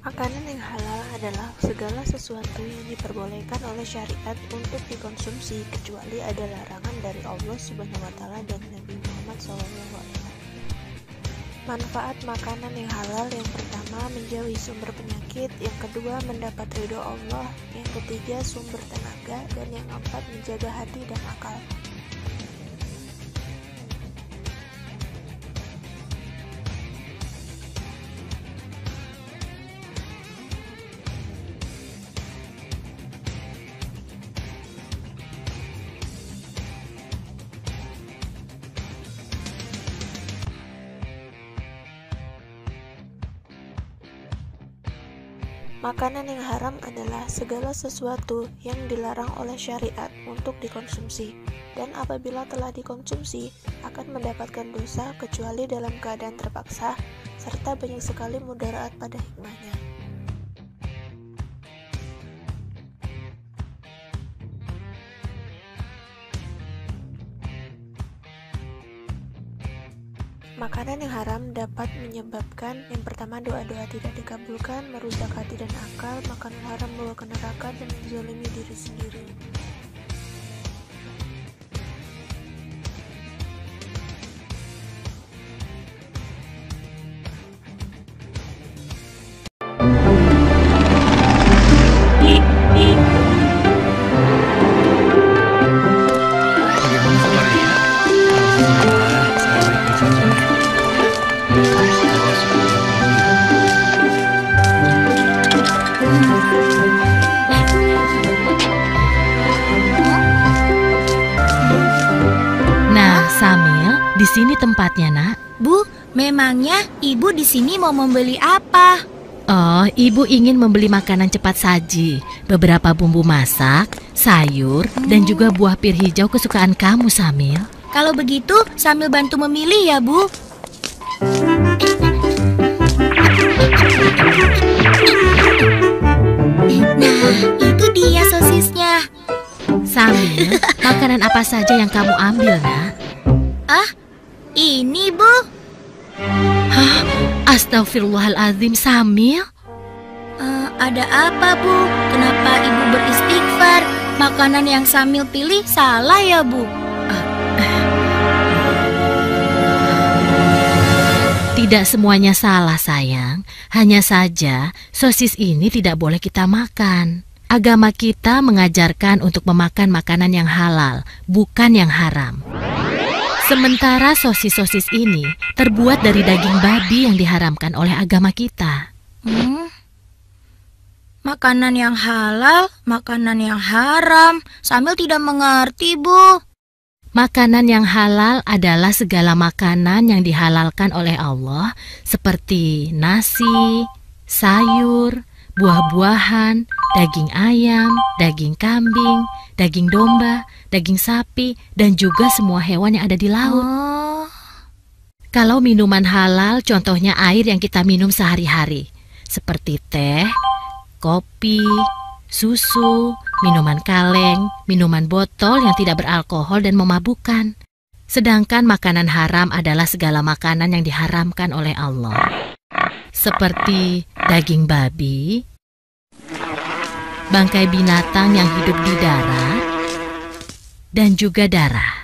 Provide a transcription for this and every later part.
Makanan yang halal adalah segala sesuatu yang diperbolehkan oleh syariat untuk dikonsumsi kecuali ada larangan dari Allah Subhanahu wa taala dan Nabi Muhammad SAW. Manfaat makanan yang halal yang pertama menjauhi sumber penyakit, yang kedua mendapat ridho Allah, yang ketiga sumber tenaga, dan yang keempat menjaga hati dan akal. Makanan yang haram adalah segala sesuatu yang dilarang oleh syariat untuk dikonsumsi, dan apabila telah dikonsumsi akan mendapatkan dosa kecuali dalam keadaan terpaksa, serta banyak sekali mudarat pada hikmahnya. Makanan yang haram dapat menyebabkan yang pertama doa-doa tidak dikabulkan, merusak hati dan akal, makanan haram membawa ke neraka dan menzalimi diri sendiri. Di sini tempatnya, Nak. Bu, memangnya ibu di sini mau membeli apa? Oh, ibu ingin membeli makanan cepat saji, beberapa bumbu masak, sayur, hmm. dan juga buah pir hijau kesukaan kamu, Samil. Kalau begitu, sambil bantu memilih ya, Bu. Nah, itu dia sosisnya. Samil, makanan apa saja yang kamu ambil, nak? Ah, ini, Bu. Hah? Astagfirullahaladzim, Samil? Uh, ada apa, Bu? Kenapa Ibu beristighfar? Makanan yang Samil pilih salah ya, Bu? Tidak semuanya salah, sayang. Hanya saja, sosis ini tidak boleh kita makan. Agama kita mengajarkan untuk memakan makanan yang halal, bukan yang haram. Sementara sosis-sosis ini terbuat dari daging babi yang diharamkan oleh agama kita. Hmm? Makanan yang halal, makanan yang haram. Sambil tidak mengerti, Bu. Makanan yang halal adalah segala makanan yang dihalalkan oleh Allah, seperti nasi, sayur, buah-buahan, daging ayam, daging kambing, daging domba, daging sapi, dan juga semua hewan yang ada di laut. Oh. Kalau minuman halal, contohnya air yang kita minum sehari-hari, seperti teh, kopi, susu, minuman kaleng, minuman botol yang tidak beralkohol dan memabukkan. Sedangkan makanan haram adalah segala makanan yang diharamkan oleh Allah. Seperti daging babi, bangkai binatang yang hidup di darat, dan juga darah.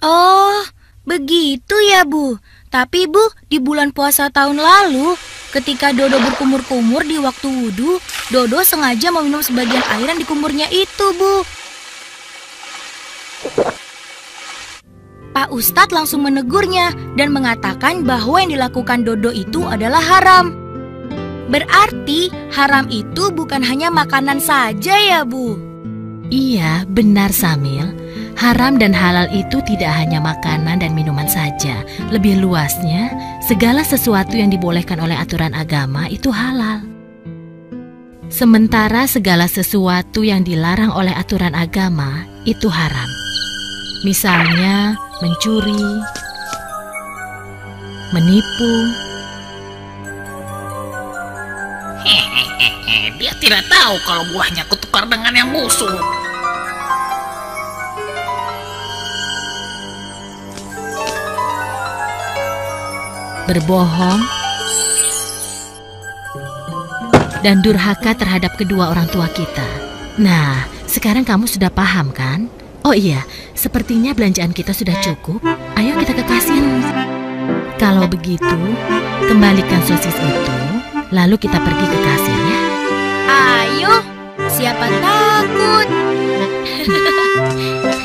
Oh, begitu ya Bu. Tapi Bu, di bulan puasa tahun lalu, ketika Dodo berkumur-kumur di waktu wudhu, Dodo sengaja meminum sebagian air yang dikumurnya itu, Bu. Pak Ustadz langsung menegurnya dan mengatakan bahwa yang dilakukan Dodo itu adalah haram. Berarti haram itu bukan hanya makanan saja ya, Bu? Iya, benar Samil. Haram dan halal itu tidak hanya makanan dan minuman saja. Lebih luasnya, segala sesuatu yang dibolehkan oleh aturan agama itu halal. Sementara segala sesuatu yang dilarang oleh aturan agama itu haram. Misalnya mencuri, menipu, Hehehe, dia tidak tahu kalau buahnya kutukar dengan yang busuk. berbohong, dan durhaka terhadap kedua orang tua kita. Nah, sekarang kamu sudah paham kan? Oh iya, sepertinya belanjaan kita sudah cukup. Ayo kita ke kasir. Kalau begitu, kembalikan sosis itu, lalu kita pergi ke kasir ya. Ayo, siapa takut?